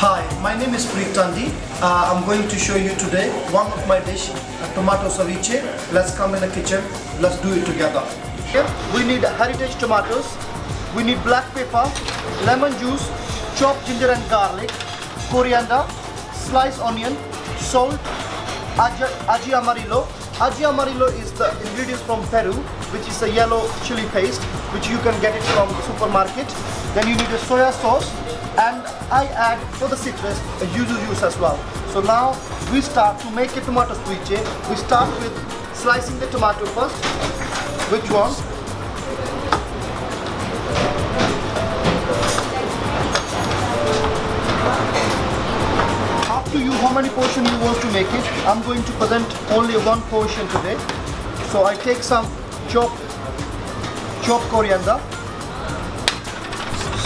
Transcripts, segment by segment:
Hi, my name is Preet Tandi. Uh, I'm going to show you today one of my dish, a tomato ceviche. Let's come in the kitchen. Let's do it together. Here we need heritage tomatoes. We need black pepper, lemon juice, chopped ginger and garlic, coriander, sliced onion, salt, aji, aji amarillo. Aji amarillo is the ingredients from Peru, which is a yellow chili paste, which you can get it from the supermarket. Then you need a soya sauce, and I add for the citrus a yuzu juice as well. So now we start to make a tomato ceviche. We start with slicing the tomato first. Which one? To you how many portion you want to make it. I'm going to present only one portion today. So I take some chopped chopped coriander,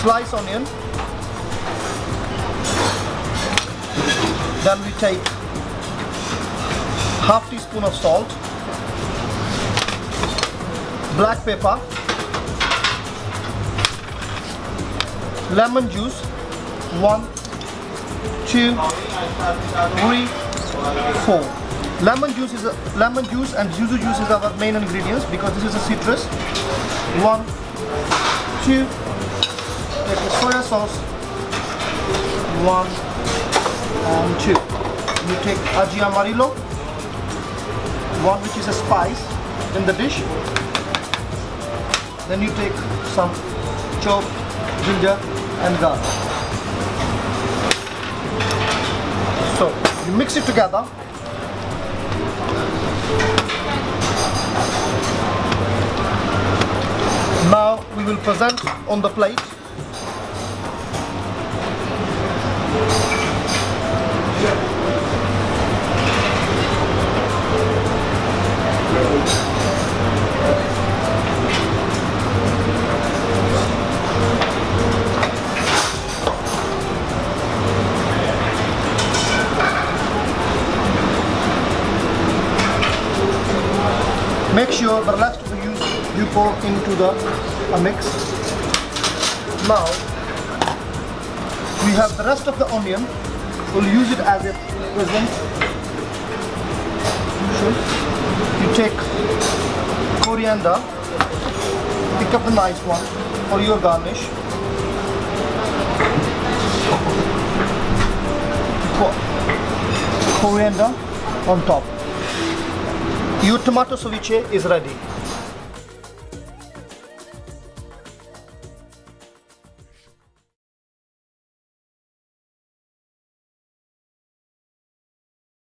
slice onion, Then we take half teaspoon of salt, black pepper, lemon juice, one, two, three, four. Lemon juice is a, lemon juice and yuzu juice is our main ingredients because this is a citrus. One, two, take the soya sauce, one, and two. You take aji amarillo, one which is a spice in the dish. Then you take some chopped ginger and garlic. So you mix it together. Now we will present on the plate Make sure the of the you pour into the a mix. Now we have the rest of the onion. We'll use it as a present. You take coriander, pick up the nice one for your garnish. Coriander on top. Your tomato ceviche is ready.